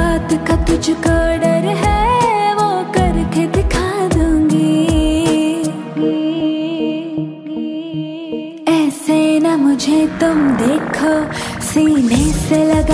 रात का तुझको डर है, वो करके दिखा दूँगी। ऐसे ना मुझे तुम देखो, सीने से लगा